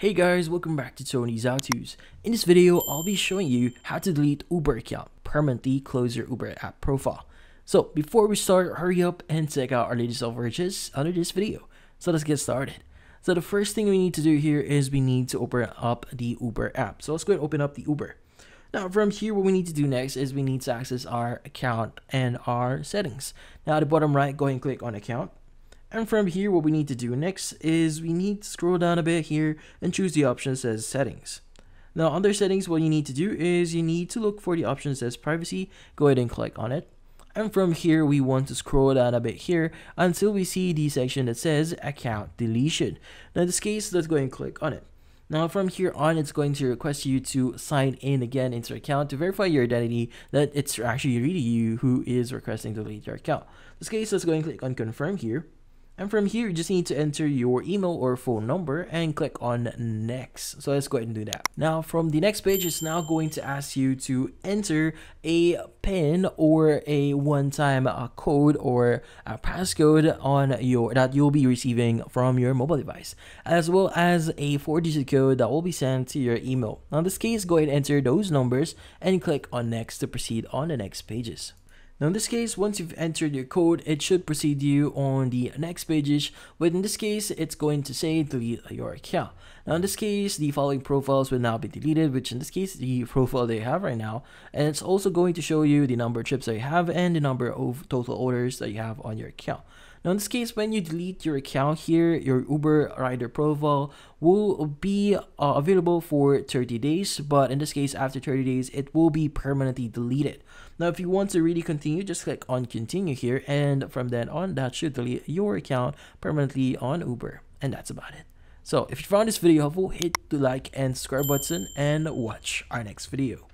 Hey guys, welcome back to Tony's HowTos. In this video, I'll be showing you how to delete Uber account, permanently close your Uber app profile. So before we start, hurry up and check out our latest overages under this video. So let's get started. So the first thing we need to do here is we need to open up the Uber app. So let's go and open up the Uber. Now from here, what we need to do next is we need to access our account and our settings. Now at the bottom right, go ahead and click on account. And from here, what we need to do next is we need to scroll down a bit here and choose the option that says settings. Now under settings, what you need to do is you need to look for the option that says privacy. Go ahead and click on it. And from here, we want to scroll down a bit here until we see the section that says account deletion. Now in this case, let's go and click on it. Now from here on, it's going to request you to sign in again into your account to verify your identity that it's actually really you who is requesting to delete your account. In this case, let's go and click on confirm here. And from here, you just need to enter your email or phone number and click on next. So let's go ahead and do that. Now from the next page, it's now going to ask you to enter a PIN or a one-time uh, code or a passcode on your that you'll be receiving from your mobile device, as well as a four-digit code that will be sent to your email. Now in this case, go ahead and enter those numbers and click on next to proceed on the next pages. Now in this case, once you've entered your code, it should proceed you on the next pages, but in this case, it's going to say delete your account. Now in this case, the following profiles will now be deleted, which in this case, the profile that you have right now, and it's also going to show you the number of trips that you have and the number of total orders that you have on your account. Now in this case, when you delete your account here, your Uber rider profile will be uh, available for 30 days, but in this case, after 30 days, it will be permanently deleted. Now, if you want to really continue, just click on continue here, and from then on, that should delete your account permanently on Uber. And that's about it. So if you found this video helpful, hit the like and subscribe button and watch our next video.